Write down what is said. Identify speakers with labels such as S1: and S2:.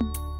S1: you